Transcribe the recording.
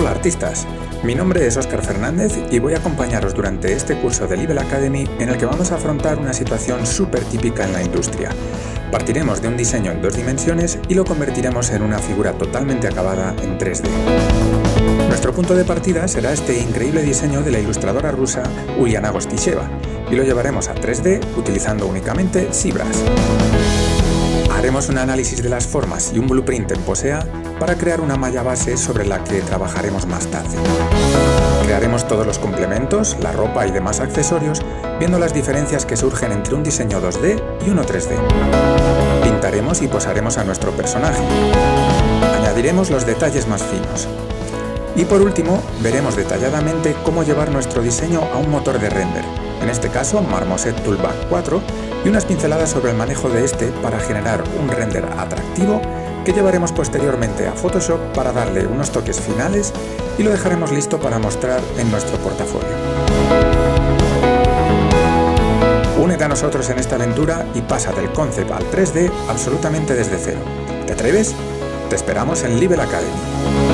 artistas, mi nombre es Óscar Fernández y voy a acompañaros durante este curso de Level Academy en el que vamos a afrontar una situación súper típica en la industria. Partiremos de un diseño en dos dimensiones y lo convertiremos en una figura totalmente acabada en 3D. Nuestro punto de partida será este increíble diseño de la ilustradora rusa Uliana Gostisheva y lo llevaremos a 3D utilizando únicamente Sibras. Haremos un análisis de las formas y un blueprint en Posea para crear una malla base sobre la que trabajaremos más tarde. Crearemos todos los complementos, la ropa y demás accesorios, viendo las diferencias que surgen entre un diseño 2D y uno 3D. Pintaremos y posaremos a nuestro personaje. Añadiremos los detalles más finos. Y por último, veremos detalladamente cómo llevar nuestro diseño a un motor de render, en este caso Marmoset Toolback 4, y unas pinceladas sobre el manejo de este para generar un render atractivo que llevaremos posteriormente a Photoshop para darle unos toques finales y lo dejaremos listo para mostrar en nuestro portafolio. Únete a nosotros en esta aventura y pasa del concept al 3D absolutamente desde cero. ¿Te atreves? Te esperamos en Level Academy.